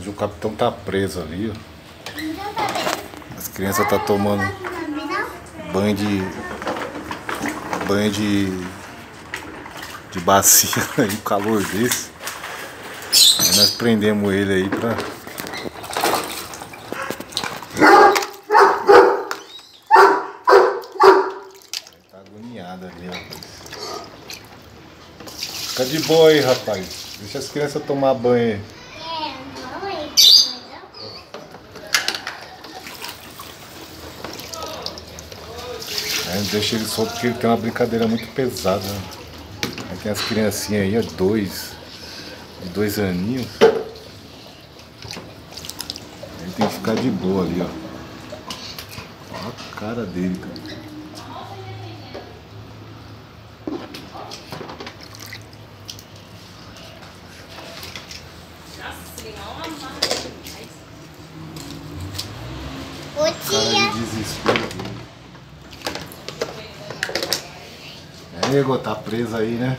Hoje o capitão tá preso ali, ó. As crianças tá tomando banho de. banho de. de bacia aí, um calor desse. Aí nós prendemos ele aí pra. Tá agoniado ali, rapaz. Fica de boa aí, rapaz. Deixa as crianças tomar banho aí. É, deixa ele solto porque ele tem uma brincadeira muito pesada. Aí tem as criancinhas aí, ó, dois, de dois aninhos. Ele tem que ficar de boa ali, ó. Olha a cara dele, cara. Ô Cara tia. de desespero dele. É, nego, tá preso aí, né?